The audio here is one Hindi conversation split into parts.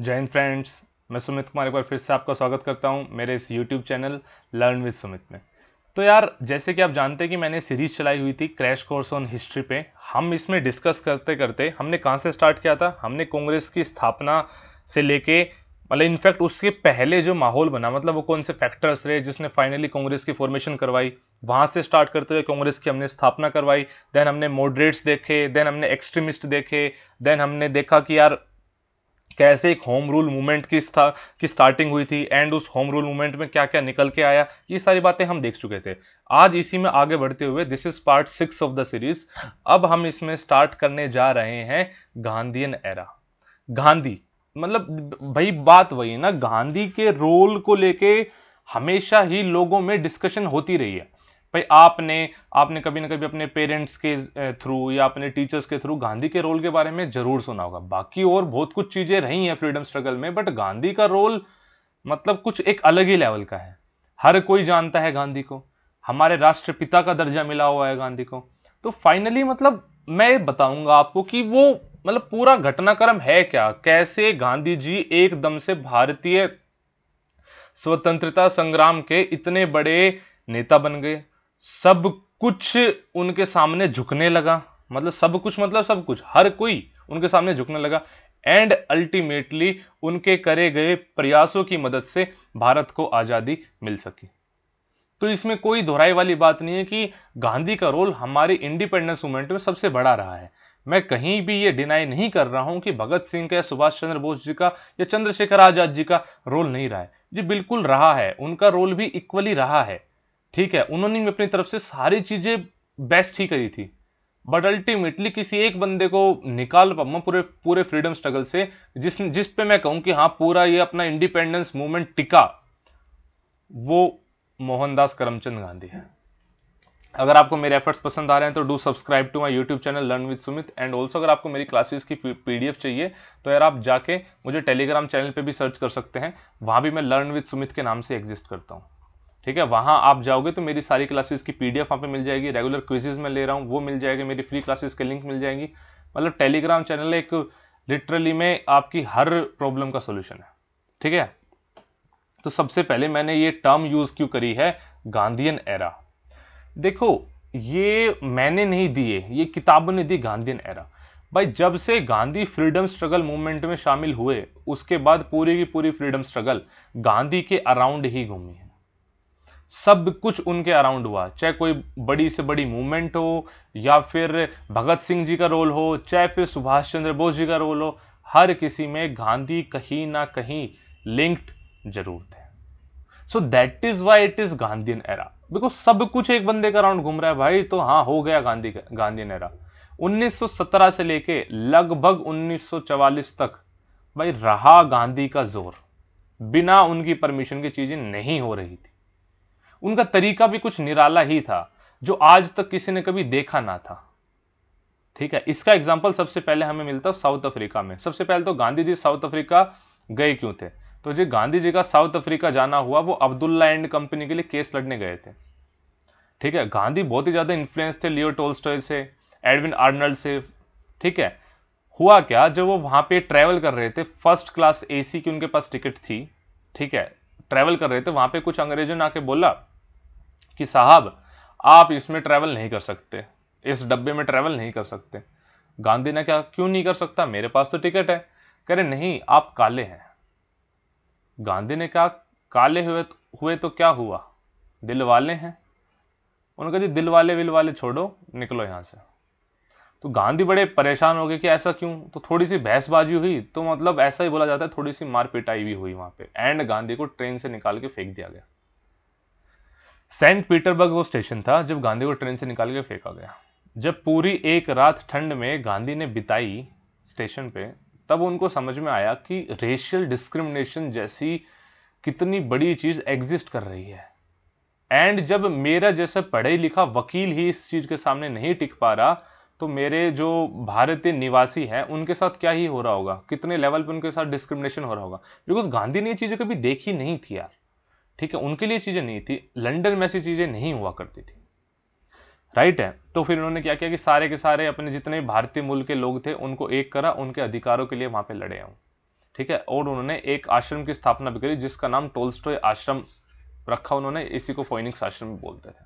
जय हिंद फ्रेंड्स, मैं सुमित कुमार एक बार फिर से आपका स्वागत करता हूँ मेरे इस YouTube channel learn with Sumit में। तो यार, जैसे कि आप जानते हैं कि मैंने सीरीज़ चलाई हुई थी क्रैश कोर्स ऑन हिस्ट्री पे। हम इसमें डिस्कस करते करते, हमने कहाँ से स्टार्ट किया था? हमने कांग्रेस की स्थापना से लेके मतलब इनफैक्ट उसके पहले जो माहौल बना मतलब वो कौन से फैक्टर्स रहे जिसने फाइनली कांग्रेस की फॉर्मेशन करवाई, वहाँ से स्टार्ट करते हुए कांग्रेस की हमने स्थापना करवाई देन हमने मॉडरेट्स देखे देन हमने एक्सट्रीमिस्ट देखे देन हमने देखा कि यार कैसे एक होम रूल मूवमेंट की स्था, की स्टार्टिंग हुई थी एंड उस होम रूल मूवमेंट में क्या क्या निकल के आया ये सारी बातें हम देख चुके थे। आज इसी में आगे बढ़ते हुए this is part six of the series अब हम इसमें स्टार्ट करने जा रहे हैं गांधीयन एरा गांधी मतलब भाई बात वही है ना गांधी के रोल को लेके हमेशा ही लोगों में डिस्कशन होती रही है। भाई आपने आपने कभी ना कभी अपने पेरेंट्स के थ्रू या अपने टीचर्स के थ्रू गांधी के रोल के बारे में ज़रूर सुना होगा। बाकी और बहुत कुछ चीज़ें रही हैं फ्रीडम स्ट्रगल में बट गांधी का रोल मतलब कुछ एक अलग ही लेवल का है। हर कोई जानता है गांधी को। हमारे राष्ट्रपिता का दर्जा मिला हुआ है गांधी को। तो फाइनली मतलब मैं बताऊँगा आपको कि वो मतलब पूरा घटनाक्रम है क्या? कैसे गांधी जी एकदम से भारतीय स्वतंत्रता संग्राम के इतने बड़े नेता बन गए? सब कुछ उनके सामने झुकने लगा। मतलब सब कुछ मतलब सब कुछ। हर कोई उनके सामने झुकने लगा। एंड अल्टीमेटली उनके करे गए प्रयासों की मदद से भारत को आज़ादी मिल सकी। तो इसमें कोई दोहराई वाली बात नहीं है कि गांधी का रोल हमारे इंडिपेंडेंस मूवमेंट में सबसे बड़ा रहा है। मैं कहीं भी ये डिनाई नहीं कर रहा हूँ कि भगत सिंह का या सुभाष चंद्र बोस जी का या चंद्रशेखर आज़ाद जी का रोल नहीं रहा है। जी बिल्कुल रहा है। उनका रोल भी इक्वली रहा है। ठीक है, उन्होंने अपनी तरफ़ से सारी चीज़ें बेस्ट ही करी थी। बट अल्टीमेटली किसी एक बंदे को निकाल पाऊँगा पूरे पूरे फ्रीडम स्ट्रगल से, जिस जिस पे मैं कहूँ कि हाँ पूरा ये अपना इंडिपेंडेंस मूवमेंट टिका, वो मोहनदास करमचंद गांधी है। अगर आपको मेरे एफर्ट्स पसंद आ रहे हैं तो do subscribe to my YouTube channel learn with Sumit and also अगर आपको मेरी क्लासेस की पीडीएफ चाहिए तो यार आप जाके मुझे टेलीग्राम चैनल पे भी सर्च कर सकते हैं। वहाँ भी मैं लर्न विद सुमित के नाम से एग्जिस्ट करता हूँ। ठीक है, वहाँ आप जाओगे तो मेरी सारी क्लासेस की पीडीएफ वहाँ पे मिल जाएगी रेगुलर क्विजेज में ले रहा हूँ, वो मिल जाएगी, मेरी फ्री क्लासेस के लिंक मिल जाएँगी। मतलब टेलीग्राम चैनल एक लिटरली में आपकी हर प्रॉब्लम का सोल्यूशन है, ठीक है? तो सबसे पहले मैंने ये टर्म यूज़ क्यों करी है? गांधीयन एरा देखो, ये मैंने नहीं दिए, ये किताबों ने दी गांधीयन एरा भाई, जब से गांधी फ्रीडम स्ट्रगल मूवमेंट में शामिल हुए, उसके बाद पूरी की पूरी फ्रीडम स्ट्रगल गांधी के अराउंड ही घूमी है। सब कुछ उनके अराउंड हुआ। चाहे कोई बड़ी से बड़ी मूवमेंट हो, या फिर भगत सिंह जी का रोल हो, चाहे फिर सुभाष चंद्र बोस जी का रोल हो, हर किसी में गांधी कहीं ना कहीं लिंक्ड ज़रूर थे। So that is why it is Gandhian era because सब कुछ एक बंदे का अराउंड घूम रहा है। भाई तो हाँ हो गया गांधी गांधीन एरा 1917 से लेके लगभग 1944 तक, भाई रहा गांधी का ज़ोर। बिना उनकी परमिशन की चीज़ें नहीं हो रही थी। उनका तरीका भी कुछ निराला ही था, जो आज तक किसी ने कभी देखा ना था। ठीक है, इसका एग्ज़ाम्पल सबसे पहले हमें मिलता है साउथ अफ्रीका में। सबसे पहले तो गांधी जी साउथ अफ्रीका गए क्यों थे? तो जी गांधी जी का साउथ अफ्रीका जाना हुआ, वो अब्दुल्ला एंड कंपनी के लिए केस लड़ने गए थे। ठीक है, गांधी बहुत ही ज़्यादा इन्फ्लुएंस थे लियो टोल्स्टॉय से एडविन आर्नल्ड से। ठीक है, हुआ क्या, जब वो वहाँ पे ट्रेवल कर रहे थे फ़र्स्ट क्लास एसी की उनके पास टिकट थी। ठीक है ट्रेवल कर रहे थे, वहाँ पे कुछ अंग्रेज़ों ने आके बोला कि साहब, आप इसमें ट्रैवल नहीं कर सकते, इस डब्बे में ट्रैवल नहीं कर सकते। गांधी ने क्या क्यों नहीं कर सकता? मेरे पास तो टिकट है। कह रहे, नहीं, आप काले हैं। गांधी ने कहा, काले हुए हुए तो क्या हुआ? दिल वाले हैं? उन्होंने कहा, जी, दिल वाले, विल वाले छोड़ो, निकलो यहाँ से। तो गांधी बड़े परेशान हो गए कि ऐसा क्यों? तो थोड़ी सी बहसबाजी हुई तो मतलब ऐसा ही बोला जाता है, थोड़ी सी मार पिटाई भी हुई वहाँ पे। एंड गांधी को ट्रेन से निकाल के फेंक दिया गया। सेंट पीटरबर्ग वो स्टेशन था जब गांधी को ट्रेन से निकाल के फेंका गया। जब पूरी एक रात ठंड में गांधी ने बिताई स्टेशन पे, तब उनको समझ में आया कि रेशियल डिस्क्रिमिनेशन जैसी कितनी बड़ी चीज़ एग्जिस्ट कर रही है। एंड जब मेरा जैसा पढ़े लिखा वकील ही इस चीज़ के सामने नहीं टिक पा रहा तो मेरे जो भारतीय निवासी हैं, उनके साथ क्या ही हो रहा होगा? कितने लेवल पे उनके साथ डिस्क्रिमिनेशन हो रहा होगा? बिकॉज़ गांधी ने ये चीज़ें कभी देखी नहीं थी यार। ठीक है, उनके लिए चीज़ें नहीं थी, लंदन में ऐसी चीज़ें नहीं हुआ करती थी। राइट है? तो फिर उन्होंने क्या किया कि सारे के सारे अपने जितने भारतीय मूल के लोग थे, उनको एक करा, उनके अधिकारों के लिए वहाँ पे लड़े आऊँ ठीक है? और उन्होंने एक आश्रम की स्थापना भी करी, जिसका नाम टोल्स्टोय आश्रम रखा उन्होंने, इसी को फोइनिक्स आश्रम बोलते थे।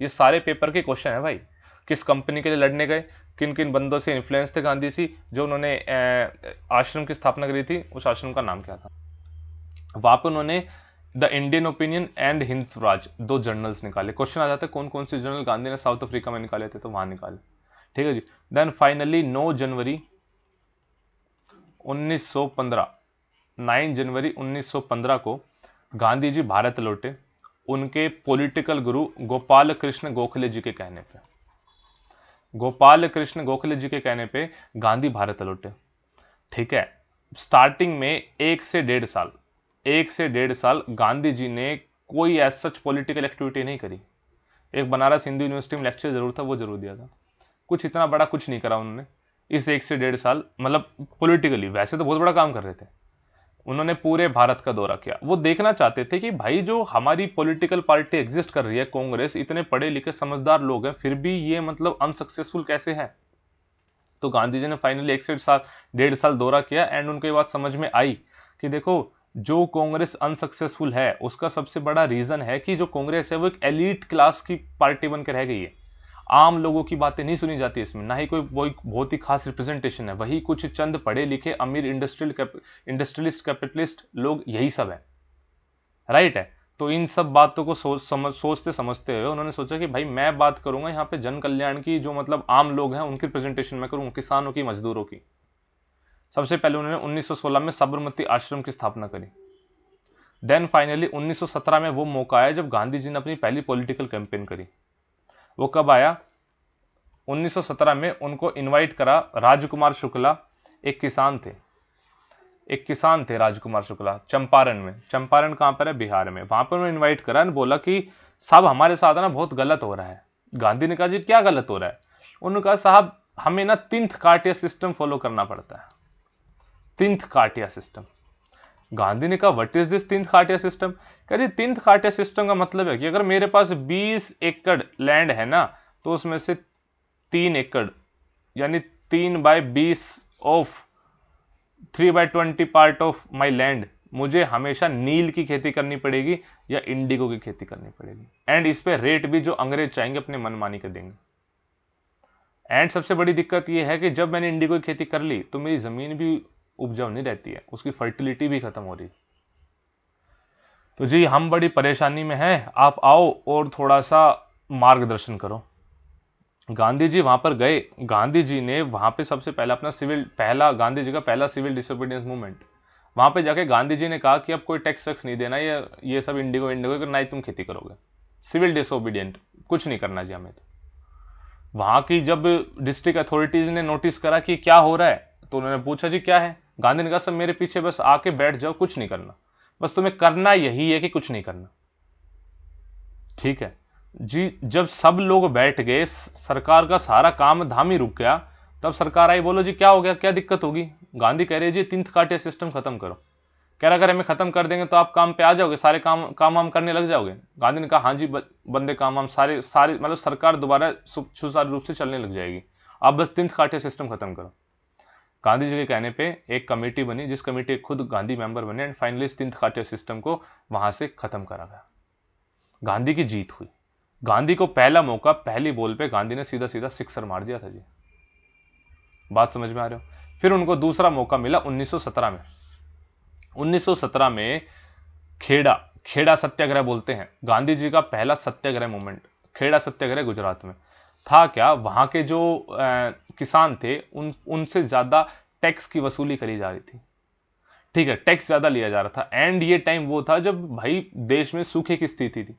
ये सारे पेपर के क्वेश्चन है भाई। किस कंपनी के लिए लड़ने गए किन किन बंदों से इन्फ्लुएंस थे गांधी जी, जो उन्होंने आश्रम की स्थापना करी थी, उस आश्रम का नाम क्या था? वहाँ पर उन्होंने the Indian Opinion and Hind Swaraj दो जर्नल्स निकाले। क्वेश्चन आ जाता है कौन कौन से जर्नल? गांधी ने साउथ अफ्रीका में निकाले थे तो वहाँ निकाले। ठीक है जी? देन फाइनली 9 जनवरी 1915 9 जनवरी 1915 को गांधी जी भारत लौटे। उनके पॉलिटिकल गुरु गोपाल कृष्ण गोखले जी के कहने पे। गोपाल कृष्ण गोखले जी के कहने पे गांधी भारत लौटे। ठीक है? स्टार्टिंग में एक से डेढ़ साल। एक से डेढ़ साल गांधी जी ने कोई एज सच पॉलिटिकल एक्टिविटी नहीं करी। एक बनारस हिंदू यूनिवर्सिटी में लेक्चर ज़रूर था, वो ज़रूर दिया था। कुछ इतना बड़ा कुछ नहीं करा उन्होंने। इस एक से डेढ़ साल मतलब पॉलिटिकली वैसे तो बहुत बड़ा काम कर रहे थे। उन्होंने पूरे भारत का दौरा किया। वो देखना चाहते थे कि भाई जो हमारी पॉलिटिकल पार्टी एग्जिस्ट कर रही है, कांग्रेस, इतने पढ़े लिखे समझदार लोग हैं, फिर भी ये मतलब अनसक्सेसफुल कैसे है? तो गांधी जी ने फाइनली एक से डेढ़ साल दौरा किया एंड उनके बात समझ में आई कि देखो जो कांग्रेस अनसक्सेसफुल है, उसका सबसे बड़ा रीजन है कि जो कांग्रेस है, वो एक एलिट क्लास की पार्टी बनकर रह गई है। आम लोगों की बातें नहीं सुनी जाती इसमें, ना ही कोई बहुत ही खास रिप्रेजेंटेशन है। वही कुछ चंद पढ़े लिखे अमीर इंडस्ट्रियल इंडस्ट्रियलिस्ट कैपिटलिस्ट लोग यही सब है। राइट है? तो इन सब बातों को सोच, समझ, सोचते समझते हुए उन्होंने सोचा कि भाई मैं बात करूँगा यहाँ पे जन कल्याण की, जो मतलब आम लोग हैं, उनकी प्रेजेंटेशन मैं करूँगा, किसानों की, मजदूरों की। सबसे पहले उन्होंने 1916 में साबरमती आश्रम की स्थापना करी। देन फाइनली 1917 में वो मौका आया जब गांधी जी ने अपनी पहली पॉलिटिकल कैंपेन करी। वो कब आया? 1917 में उनको इनवाइट करा राजकुमार शुक्ला, एक किसान थे। एक किसान थे राजकुमार शुक्ला, चंपारण में। चंपारण कहाँ पर है? बिहार में। वहाँ पर उन्होंने इन्वाइट करा ने बोला कि, साहब, हमारे साथ ना बहुत गलत हो रहा है। गांधी ने कहा, जी, क्या गलत हो रहा है? उन्होंने कहा, साहब, हमें ना तिंथ काटिया सिस्टम फॉलो करना पड़ता है। तिंथ काटिया सिस्टम। गांधी ने कहा what is this tinkathia system? कह रही तिंथ काटिया सिस्टम का मतलब है कि अगर मेरे पास 20 एकड़ लैंड है ना तो उसमें से तीन एकड़, यानी तीन बाय बीस of three by twenty part of my land मुझे हमेशा नील की खेती करनी पड़ेगी या इंडिगो की खेती करनी पड़ेगी। एंड इस पे रेट भी जो अंग्रेज़ चाहेंगे, अपने मनमानी के देंगे। एंड सबसे बड़ी दिक्कत यह है कि जब मैंने इंडिगो की खेती कर ली तो मेरी ज़मीन भी उपजाऊ नहीं रहती है। उसकी फर्टिलिटी भी खत्म हो रही। तो जी, हम बड़ी परेशानी में हैं। आप आओ और थोड़ा सा मार्गदर्शन करो। गांधी जी वहाँ पर गए। गांधी जी ने वहाँ पे सबसे पहला अपना सिविल पहला, गांधी जी का पहला सिविल डिसोबीडियंस मूवमेंट वहाँ पे जाके गांधी जी ने कहा कि अब कोई टैक्स वैक्स नहीं देना, ये ये सब इंडिगो इंडिगो ना ही तुम खेती करोगे। सिविल डिसोबीडियंट कुछ नहीं करना जी हमें तो। वहाँ की जब डिस्ट्रिक्ट अथॉरिटीज ने नोटिस करा कि क्या हो रहा है तो उन्होंने पूछा, जी, क्या है? गांधी ने कहा सब मेरे पीछे बस आके बैठ जाओ, कुछ नहीं करना। बस तुम्हें करना यही है कि कुछ नहीं करना। ठीक है। जी, जब सब लोग बैठ गए सरकार का सारा काम धाम रुक गया, तब सरकार आई, बोलो, जी, क्या हो गया? क्या दिक्कत होगी? गांधी कह रहे, जी, तिंथ काटे, सिस्टम खत्म करो। कह रहा, अगर हमें खत्म कर देंगे तो आप काम पे आ जाओगे, सारे काम काम वाम करने लग जाओगे। गांधी ने कहा हाँ जी बंदे काम वाम सारे सारे मतलब सरकार दोबारा सुचारू रूप से चलने लग जाएगी। आप बस तिंथ काटे, सिस्टम खत्म करो। गांधी जी के कहने पे एक कमेटी बनी, जिस कमेटी के खुद गांधी मेंबर बने and finally tinkathia system को वहाँ से खत्म करा गया। गांधी की जीत हुई। गांधी को पहला मौका पहली बॉल पे गांधी ने सीधा सीधा सिक्सर मार दिया था जी। बात समझ में आ रहे हो? फिर उनको दूसरा मौका मिला 1917 में। 1917 में खेड़ा खेड़ा सत्याग्रह बोलते हैं। गांधी जी का पहला सत्याग्रह मूवमेंट खेड़ा सत्याग्रह गुजरात में। था क्या? वहाँ के जो किसान थे, उन, उनसे ज़्यादा टैक्स की वसूली करी जा रही थी। ठीक है टैक्स ज़्यादा लिया जा रहा था। एंड ये टाइम वो था जब भाई देश में सूखे की स्थिति थी।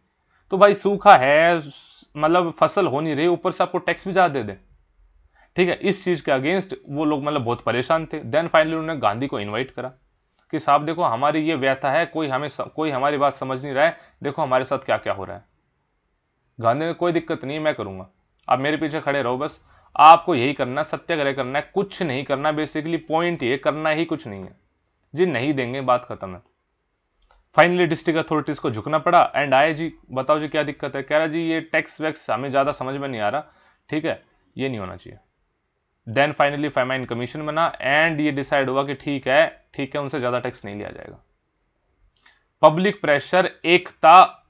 तो भाई सूखा है मतलब फ़सल हो नहीं रही, ऊपर से आपको टैक्स भी ज़्यादा दे दें। ठीक है, इस चीज़ के अगेंस्ट वो लोग मतलब बहुत परेशान थे। देन फाइनली उन्होंने गांधी को इन्वाइट करा कि साहब देखो, हमारी ये व्यथा है, कोई हमें कोई हमारी बात समझ नहीं रहा है। देखो, हमारे साथ क्या क्या हो रहा है। गांधी ने कोई दिक्कत नहीं, मैं करूँगा। आप मेरे पीछे खड़े रहो बस। आपको यही करना, सत्याग्रह करना है, कुछ नहीं करना बेसिकली पॉइंट ये, करना ही कुछ नहीं है। जी, नहीं देंगे, बात खत्म है। फाइनली डिस्ट्रिक्ट अथॉरिटीज को झुकना पड़ा एंड आए जी, बताओ जी, क्या दिक्कत है? कह रहा, जी, ये टैक्स वैक्स हमें ज़्यादा समझ में नहीं आ रहा। ठीक है, ये नहीं होना चाहिए। देन फाइनली फाइमाइन कमीशन बना एंड ये डिसाइड हुआ कि ठीक है ठीक है, उनसे ज़्यादा टैक्स नहीं लिया जाएगा। पब्लिक प्रेशर एकता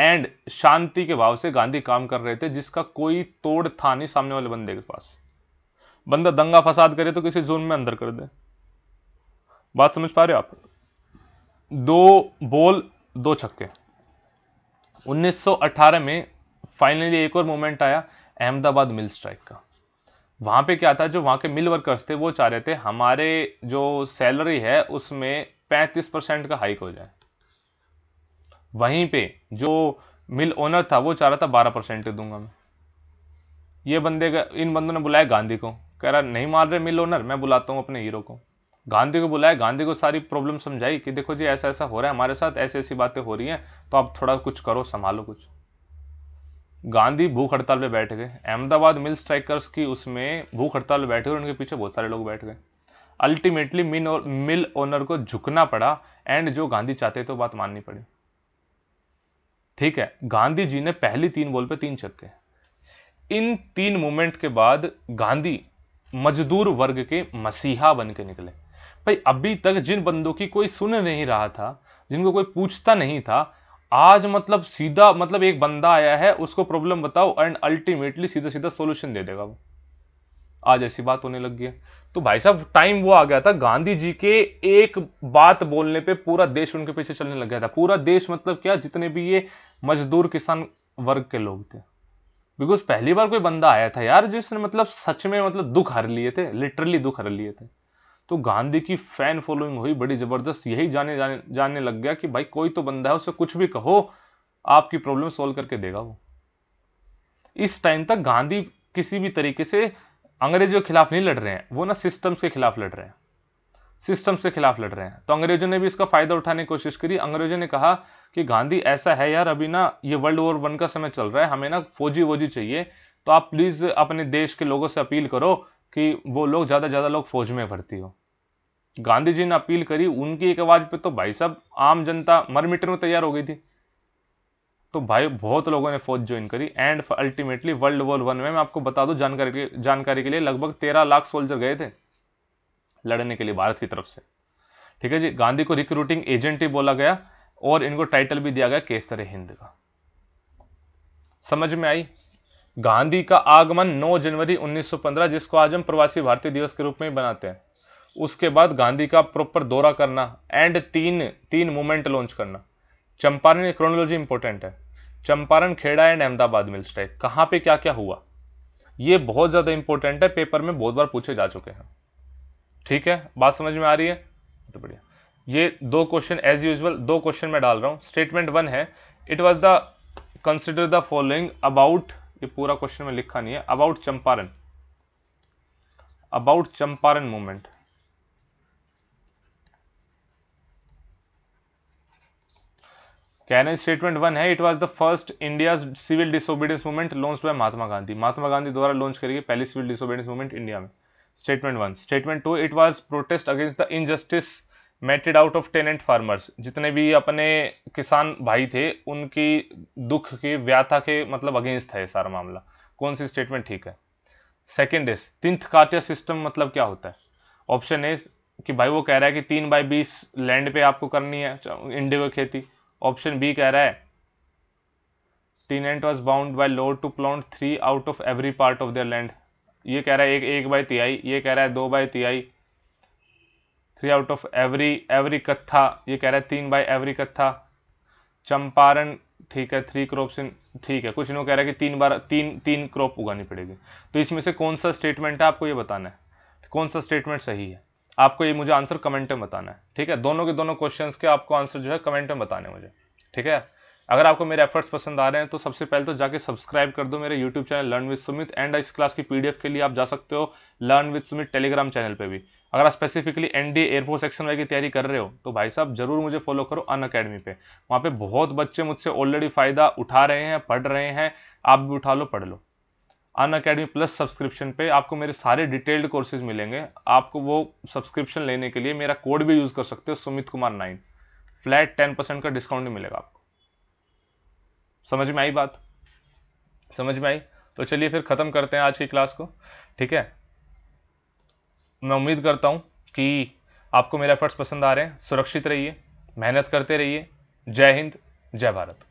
एंड शांति के भाव से गांधी काम कर रहे थे, जिसका कोई तोड़ था नहीं सामने वाले बंदे के पास। बंदा दंगा फसाद करे तो किसी जोन में अंदर कर दे। बात समझ पा रहे हो आप? दो बोल, दो छक्के। 1918 में फाइनली एक और मोमेंट आया, अहमदाबाद मिल स्ट्राइक का। वहाँ पे क्या था, जो वहाँ के मिल वर्कर्स थे, वो चाह रहे थे, हमारे जो सैलरी है, उसमें 35 परसेंट का हाइक हो जाए। वहीं पे जो मिल ओनर था, वो चाह रहा था बारह परसेंट दूँगा मैं। ये बंदे का, इन बंदों ने बुलाया गांधी को। कह रहा, नहीं मार रहे मिल ओनर मैं बुलाता हूँ अपने हीरो को। गांधी को बुलाया, गांधी को सारी प्रॉब्लम समझाई कि देखो जी ऐसा ऐसा हो रहा है हमारे साथ ऐसी ऐसी बातें हो रही हैं तो आप थोड़ा कुछ करो, संभालो कुछ। गांधी भूख हड़ताल पे बैठ गए। अहमदाबाद मिल स्ट्राइकर्स की उसमें भूख हड़ताल पे बैठे और उनके पीछे बहुत सारे लोग बैठ गए। अल्टीमेटली मिल ओनर को झुकना पड़ा एंड जो गांधी चाहते थे तो बात माननी पड़ी। ठीक है, गांधी जी ने पहली तीन बोल पे तीन छक्के। इन तीन मूवमेंट के बाद गांधी मजदूर वर्ग के मसीहा बन के निकले। भाई, अभी तक जिन बंदों की कोई सुन नहीं रहा था, जिनको कोई पूछता नहीं था, आज मतलब सीधा मतलब एक बंदा आया है, उसको प्रॉब्लम बताओ एंड अल्टीमेटली सीधा सीधा सोल्यूशन दे देगा वो। आज ऐसी बात होने लग गई तो भाई साहब टाइम वो आ गया था, गांधी जी के एक बात बोलने पे पूरा देश उनके पीछे चलने लग गया था। पूरा देश मतलब क्या, जितने भी ये मजदूर किसान वर्ग के लोग थे। बिकॉज़ पहली बार कोई बंदा आया था यार, जिसने मतलब सच में मतलब दुख हर लिए थे लिटरली दुख हर लिए थे। तो गांधी की फ़ैन फॉलोइंग हुई, बड़ी ज़बरदस्त, यही जाने जाने, जानने लग गया कि भाई कोई तो बंदा है, उसे कुछ भी कहो, आपकी प्रॉब्लम सोल्व करके देगा वो। इस टाइम तक गांधी किसी भी तरीके से अंग्रेज़ों के खिलाफ नहीं लड़ रहे हैं। वो ना सिस्टम के खिलाफ लड़ रहे हैं। सिस्टम के खिलाफ लड़ रहे हैं। तो अंग्रेज़ों ने भी इसका फ़ायदा उठाने की कोशिश करी। अंग्रेज़ों ने कहा कि गांधी, ऐसा है यार, अभी ना ये वर्ल्ड वॉर वन का समय चल रहा है। हमें ना फौजी वोजी चाहिए। तो आप प्लीज़ अपने देश के लोगों से अपील करो कि वो लोग, ज़्यादा ज़्यादा लोग फौज में भर्ती हो। गांधी जी ने अपील करी। उनकी एक आवाज़ पे तो भाई साहब, आम जनता मर मिटर में तैयार हो गई थी। तो भाई, बहुत लोगों ने फौज ज्वाइन करी। And ultimately world war one में मैं आपको बता दूँ, जानकारी के जानकारी के लिए लगभग तेरह लाख सोल्जर गए थे लड़ने के लिए भारत की तरफ़ से। ठीक है जी? गांधी को रिक्रूटिंग एजेंट ही बोला गया और इनको टाइटल भी दिया गया केसर हिंद का। समझ में आई? गांधी का आगमन 9 जनवरी 1915 जिसको आज हम प्रवासी भारतीय दिवस के रूप में बनाते हैं। उसके बाद गांधी का प्रॉपर दौरा करना एंड तीन तीन मूवमेंट लॉन्च करना। चंपारण क्रोनोलॉजी इंपॉर्टेंट है। Champaran, Kheda and Ahmedabad mill strike कहाँ पे क्या क्या हुआ? ये बहुत ज़्यादा इंपॉर्टेंट है। पेपर में बहुत बार पूछे जा चुके हैं। ठीक है? बात समझ में आ रही है? तो बढ़िया। ये दो क्वेश्चन एज यूजल दो क्वेश्चन मैं डाल रहा हूँ। स्टेटमेंट वन है। It was the consider the following about ये पूरा क्वेश्चन में लिखा नहीं है। About Champaran. About Champaran movement कहने स्टेटमेंट वन है it was the first India civil disobedience movement launch by Mahatma Gandhi Mahatma Gandhi द्वारा लॉन्च करी गई पहली सिविल डिसोबीडियंस मूवमेंट इंडिया में. Statement one statement two it was protest against the injustice meted out of tenant farmers जितने भी अपने किसान भाई थे, उनकी दुख के, व्याथा के मतलब अगेंस्ट है सारा मामला. कौन सी स्टेटमेंट ठीक है? सेकेंड इज़ तिंथ काटिया सिस्टम मतलब क्या होता है? ऑप्शन ए कि भाई वो कह रहा है कि तीन बाई बीस लैंड पे आपको करनी है इंडिगो खेती. ऑप्शन बी कह रहा है tenant was bound by law to plant three out of every part of their land ये कह रहा है, एक एक बाई तिहाई, ये कह रहा है, दो बाई तिहाई three out of every every कत्था, ये कह रहा है, तीन बाई एवरी कत्था, चंपारण, ठीक है थ्री क्रॉप्स इन ठीक है, कुछ इन्हों कह रहा है कि तीन बार, तीन तीन क्रॉप उगानी पड़ेगी। तो इसमें से कौन सा स्टेटमेंट है, आपको ये बताना है, कौन सा स्टेटमेंट सही है? आपको ये मुझे आंसर कमेंट में बताना है, ठीक है? दोनों के दोनों क्वेश्चंस के आपको आंसर जो है कमेंट में बताने मुझे, ठीक है? अगर आपको मेरे एफर्ट्स पसंद आ रहे हैं तो सबसे पहले तो जाके सब्सक्राइब कर दो मेरे YouTube channel learn with Sumit and इस क्लास की पीडीएफ के लिए आप जा सकते हो learn with Sumit Telegram channel पे भी। अगर आप specifically NDA air force action Y की तैयारी कर रहे हो तो भाई साहब ज़रूर मुझे फॉलो करो अन अकेडमी पे। वहाँ पे बहुत बच्चे मुझसे ऑलरेडी फ़ायदा उठा रहे हैं, पढ़ रहे हैं, आप भी उठा लो, पढ़ लो। अन अकेडमी प्लस सब्सक्रिप्शन पे आपको मेरे सारे डिटेल्ड कोर्सेज मिलेंगे। आपको वो सब्सक्रिप्शन लेने के लिए मेरा कोड भी यूज़ कर सकते हो, Sumit Kumar nine. Flat ten percent का डिस्काउंट भी मिलेगा आपको। समझ में आई बात? समझ में आई? तो चलिए फिर खत्म करते हैं आज की क्लास को, ठीक है? मैं उम्मीद करता हूँ कि आपको मेरे एफर्ट्स पसंद आ रहे हैं। सुरक्षित रहिए, मेहनत करते रहिए। जय हिंद, जय भारत।